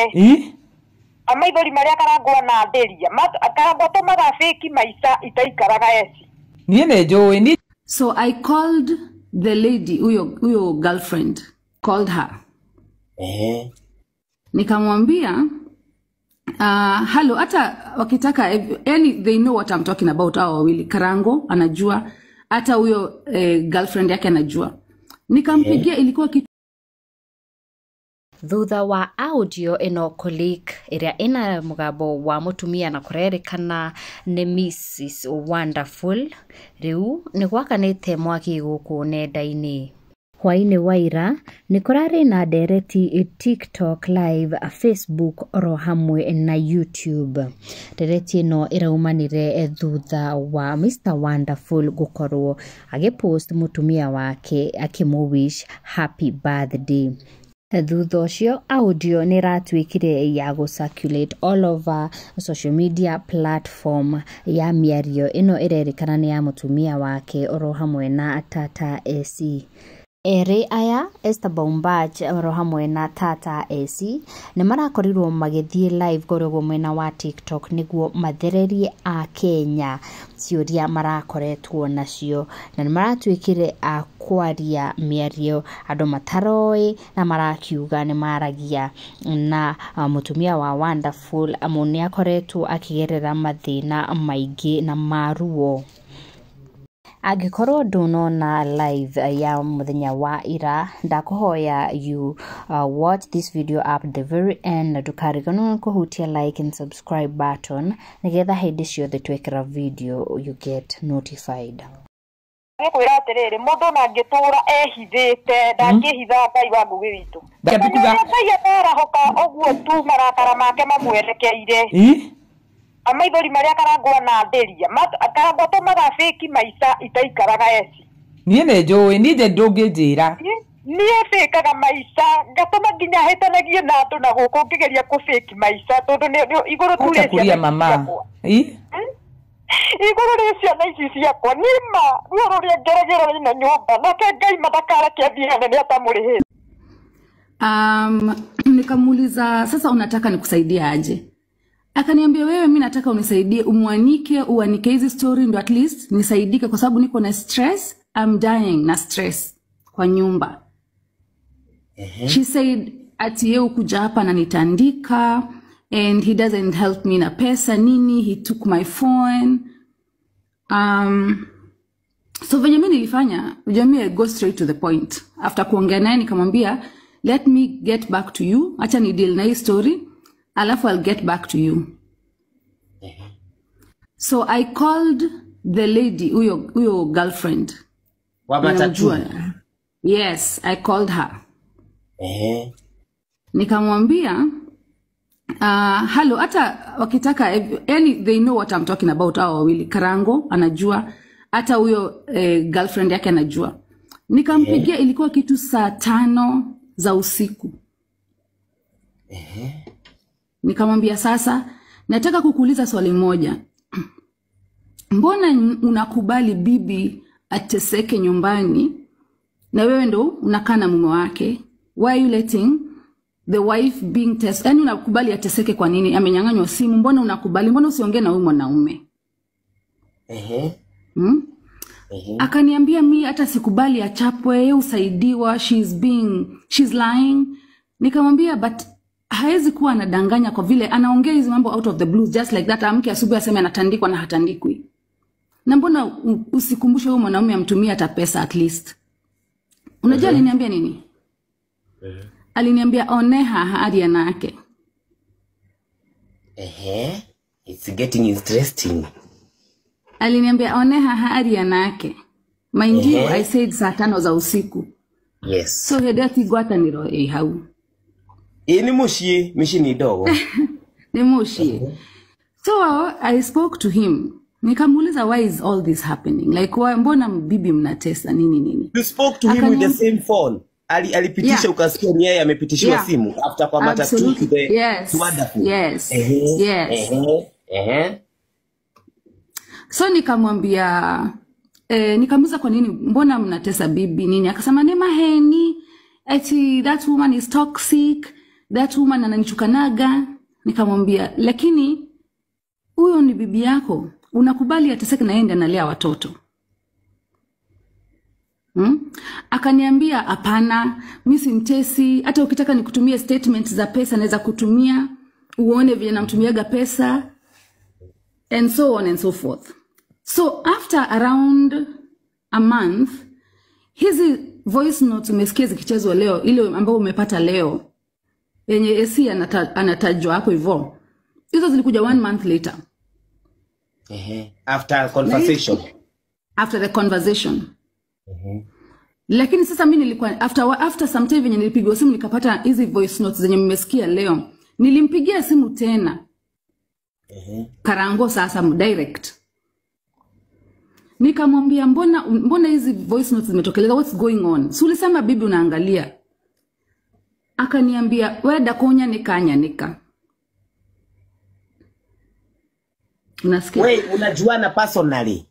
arekeire Ĩ? amaithori maria karangwa na theria karangwa tumaga fake maica itaikaraga eci niĩ ne njũĩ ni So I called the lady, huyo huyo girlfriend, called her. eh. Nikamwambia uh, halo, hata wakitaka yani, they know what I'm talking about. Hao wawili, Karango anajua, hata huyo eh, girlfriend yake anajua. Nikampigia, ilikuwa kitu thutha wa audio ino kolik iria ina mugabo wa mutumia na kurerikana ni Mrs Wonderful. Riu ni gwakanite mwaki guku nenda-ini hwainĩ wa ira nĩ kũrarĩ na ndereti tiktok live facebook oro hamwe na youtube. Ndereti ĩno ĩraumanire thutha wa mr wonderful gũkorwo agĩpost mũtumia wake akĩmũwish happy birthday thutha ũcio audio nĩ ĩratuĩkire ya gũcirculate all over social media platform ya mĩario ĩno ĩrerĩkana nĩ ya mũtumia wake oro hamwe na tata ac erĩ aya Esther oro hamwe na Tata AC nĩ marakorirwo magĩthiĩ live kũrĩguo mwena wa TikTok nĩguo mathererie a Kenya ciũria marakoretwo nacio. Na nĩ maratuĩkire a kwaria mĩario andũ mataroĩ na marakiuga nĩ maragia. Na mutumia wa Wonderful amu akoretwo akĩgerera mathĩna maingĩ na maruo angĩkorwo ndunona live ya muthenya wa ira ndakuhoya you uh, watch this video up the very end na ndukariganwo nĩ kũhutia like and subscribe button nĩgetha hĩndĩ ciothe twekĩra video you get notified. Gĩkwĩra atiriri mundu na ngitura ehithite ndangihitha ngai wa ngugi witu ngai atarahoka uguo tu marakara make mamwerekeire? Amaithori maria karangwa na theria karangwa tũmaga fake maica itaikaraga eci. Niĩ nĩ njũĩ niĩ nje niä bä kaga maica ngatũma nginya hätanagie na andå na gå kå ngä maica tondå igå rå igũrũ igå rå rä ciana ici mama. ciakwa. nä ma ruo rå rä a nima ruo ina nyũmba nake ngai mathakareke athiĩ rä hä um, nikamuuliza sasa unataka nikusaidia aje akaniambia wewe mi nataka unisaidie umwanike uanike hizi story ndo at least nisaidike kwa sababu niko na stress I'm dying na stress kwa nyumba. Uh she said ati yeye ukuja hapa nanitandika and he doesn't help me na pesa nini he took my phone. Um, so venye mi nilifanya ujamie go straight to the point. After kuongea naye nikamwambia let me get back to you. Acha ni deal na hii story alafu i'll get back to you. So i called the lady huyo huyo girlfriend. Wa matatu. Yes i called her. Ehe. nikamwambia uh, halo hata wakitaka yani they know what I'm talking about hao wawili. Karango anajua hata huyo eh, girlfriend yake anajua. Nikampigia ilikuwa kitu saa tano za usiku nikamwambia sasa nataka kukuuliza swali moja mbona unakubali bibi ateseke nyumbani na wewe ndo unakaa na mume wake why you letting the wife being tested? yani unakubali ateseke kwa nini amenyang'anywa simu mbona unakubali mbona usiongee na huyu mwanaume Ehe. hmm? Ehe. akaniambia mi hata sikubali achapwe usaidiwa she's being she's lying nikamwambia but hawezi kuwa anadanganya kwa vile anaongea hizi mambo out of the blues just like that. Amke asubuhi aseme anatandikwa na hatandikwi. Na mbona usikumbushe huyo mwanaume amtumie hata pesa at least? Unajua aliniambia nini? Aliniambia oneha hadi anake Ehe. It's getting interesting. aliniambia oneha hadi anake mind you i said saa tano za usiku. Yes. so hedatigwo gwata niro ĩ hau ni nĩ mũciĩ ni nĩ ndogo ni mushi so i spoke to him nikamuuliza why is all this happening like why, mbona bibi mnatesa nini nini you spoke to him with the same phone Ali, alipitisha Yeah. ukasikia ni yeye amepitishiwa Yeah. simu after kwa Absolutely. to the Yes. to wonderful. Yes. Ehe. Yes. Ehe. Ehe. so nikamwambia eh, nikamuuliza kwa nini mbona mnatesa bibi nini akasema ni maheni ati that woman is toxic that woman ananichukanaga nikamwambia lakini huyo ni bibi yako unakubali ateseke na yeye analea watoto? Hmm? akaniambia hapana mi simtesi. Hata ukitaka nikutumie statement za pesa naweza kutumia uone vile namtumiaga pesa and so on and so forth. So after around a month hizi voice notes umesikia zikichezwa leo ile ambayo umepata leo yenye AC anata, anatajwa hapo hivyo, hizo zilikuja one month later. Ehe. After conversation. after the conversation. Lakini sasa mi nilikuwa after, after some time venye nilipigwa simu nikapata hizi voice notes zenye mmesikia leo. Nilimpigia simu tena. Karango sasa direct. Nikamwambia mbona mbona hizi voice notes zimetokeleza what's going on? Si ulisema bibi unaangalia akaniambia wenda kunya nikanyanika unasikia? We, unajuana personally.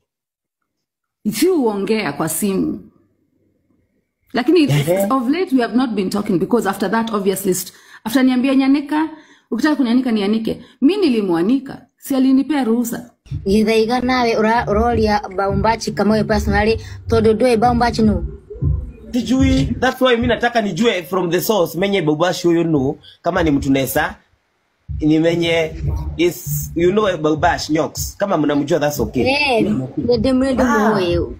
si uongea kwa simu. Lakini of late we have not been talking because after that obviously after niambia nyanika ukitaka kunyanika nianike. Mi nilimwanika si alinipea ruhusa. Githaiga nawe uroria baumbachi kamoe personally tondu ndui baumbachi nu Sijui. That's why mi nataka nijue from the source menye babashi huyu nu kama ni mtu nesa ni menye is you know Babash Nyox kama mnamjua that's okay. mwendu muoyu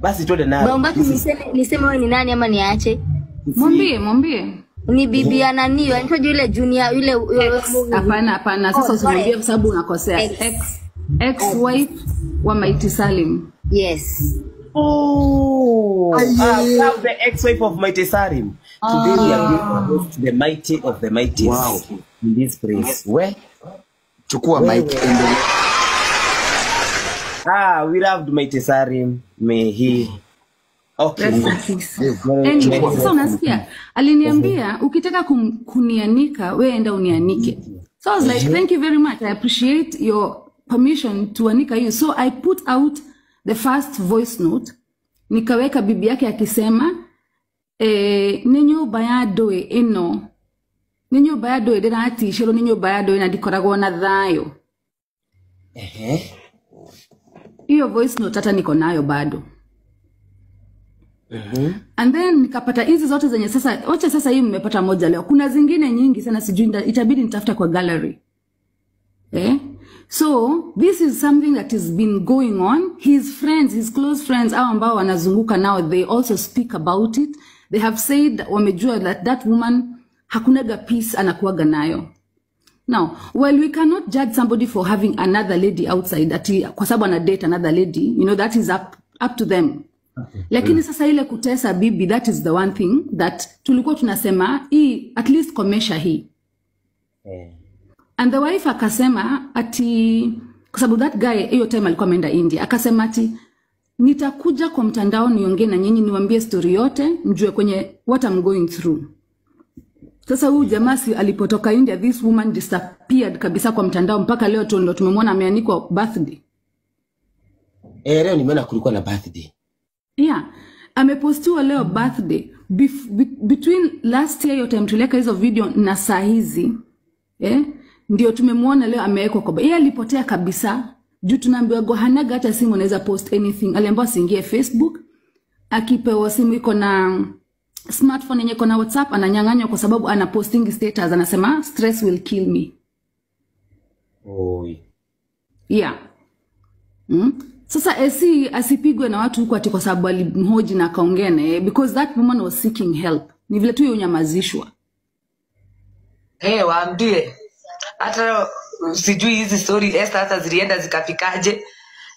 Basi twende nayo. baumbachi niseme niseme wewe ni nani ama niache mwambie mwambie. Ni bibi ya nani? Anaitwa yule junior yule hapana hapana sasa Oh, usimwambie kwa sababu unakosea. Ex. Ex. Wife wa maiti salim. Yes Oh, I have the ex-wife of Mighty Sarim. Today we are going to the mighty of the mighty Wow. in this place. Where? chukua mic endelea. Ah, we loved Mighty Sarim. May he. Okay. Anyway, chukua sasa unasikia aliniambia ukitaka kum, kunianika we enda unianike so I was like thank you very much i appreciate your permission to anika you so i put out the first voice note. Nikaweka bibi yake akisema eh, nĩ nyũmba ya ndũĩ ino nĩ nyũmba ya ndũĩ ndĩraticĩrwo nĩ nyũmba ya do na ndikoragwo na hiyo voice note hata niko nayo bado. Mm-hmm. and then nikapata hizi zote zenye sasa wacha sasa hii mmepata moja leo. Kuna zingine nyingi sana sijui itabidi nitafuta kwa gallery. Eh? So this is something that has been going on. His friends his close friends au ambao wanazunguka nao they also speak about it. They have said wamejua that that woman hakunaga peace anakuaga nayo. Now while we cannot judge somebody for having another lady outside ati kwa sababu ana date another lady you know that is up, up to them. Lakini sasa ile kutesa bibi that is the one thing that tulikuwa tunasema hii at least komesha hii and the wife akasema ati kwa sababu that guy hiyo time alikuwa ameenda india akasema ati nitakuja kwa mtandao niongee na nyinyi niwaambie story yote mjue kwenye what I'm going through. Sasa huyu jamaa si alipotoka india this woman disappeared kabisa kwa mtandao mpaka leo tu ndo tumemwona ameanikwa birthday. Eh, leo nimeona kulikuwa na birthday. yeah amepostiwa leo birthday. Bef, between last year hiyo time tuliweka hizo video na saa hizi eh, ndio tumemwona leo amewekwa kwa yeye alipotea kabisa. Juu tunaambiwa gohanaga hata simu anaweza post anything. Aliambiwa asiingie facebook akipewa simu iko na smartphone yenye iko na whatsapp ananyang'anywa kwa sababu ana posting status. Anasema stress will kill me. Oi. yeah. Mm? sasa esi asipigwe na watu huko ati kwa sababu alimhoji na akaongea naye because that woman was seeking help. Ni vile tu yonyamazishwa Eh, waambie hata sijui hizi story Esther hata zilienda zikafikaje?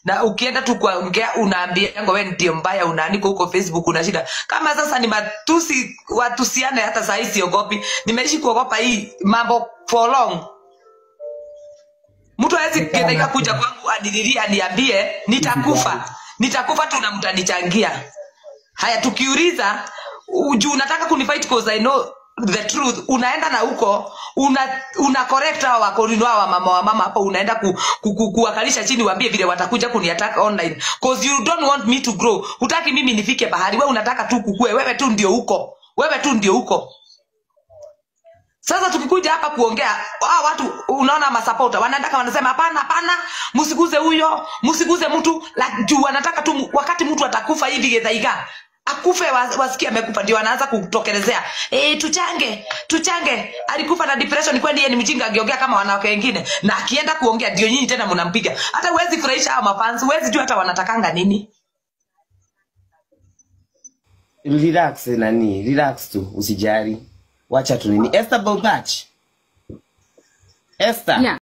Na ukienda tu kuongea unaambia yango wewe ndio mbaya unaandika huko Facebook una shida. Kama sasa ni matusi watusiane hata saa hii siogopi. Nimeishi kuogopa hii mambo for long. Mtu hawezi gedhaika kuja kwangu adililie aniambie nitakufa nitakufa tu na mtanichangia. Haya tukiuliza juu unataka kunifight cause I know the truth? Unaenda na huko una, una correct hawa wakorino hawa mama wa mama hapo unaenda ku, ku, ku, kuwakalisha chini waambie vile watakuja kuniattack online. Cause you don't want me to grow. Hutaki mimi nifike bahari. Wewe unataka tu kukue. Wewe tu ndio huko wewe tu ndio huko sasa tukikuja hapa kuongea hawa watu unaona masapota wanataka wanasema hapana hapana msiguze huyo msiguze mtu. Juu wanataka tu wakati mtu atakufa hivi gedhaiga akufe wasikia amekufa ndio anaanza kutokelezea. E, tuchange tuchange. Alikufa na depression kwani yeye ni mjinga angeongea kama wanawake wengine. Na akienda kuongea ndio nyinyi tena mnampiga. Hata huwezi furahisha hao mafans huwezi jua hata wanatakanga nini. Relax nani? Relax tu usijali. Wacha tu nini. Esther Bobach Esther. Yeah